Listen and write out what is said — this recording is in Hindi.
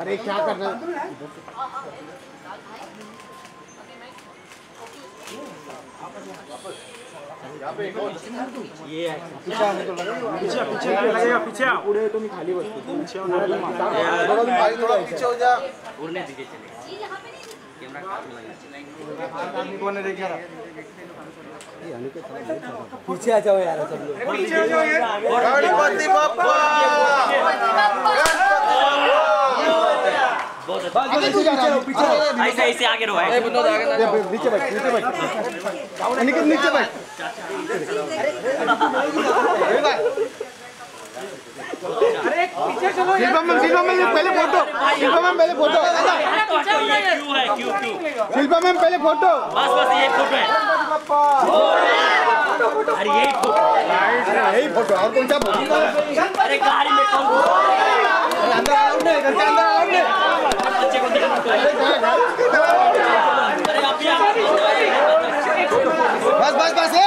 अरे क्या कर रहा है। उड़ने दीजिए चले कैमरा काट लगा पीछे आ जाओ यार सब लोग। गणपति बाप्पा ऐसे ऐसे आगे रहो नीचे बैठ नीचे बैठ। निकल नीचे बैठ। अरे पीछे चलो शिल्पा मैम शिल्पा पहले फ़ोटो। शिल्पा मैम पहले फ़ोटो। शिल्पा मैम पहले फ़ोटो। बस बस यही फ़ोटो है। यही फ़ोटो। यही फ़ोटो। और कौन सा अरे गाड़ी में कौन mais, mais, mais. É!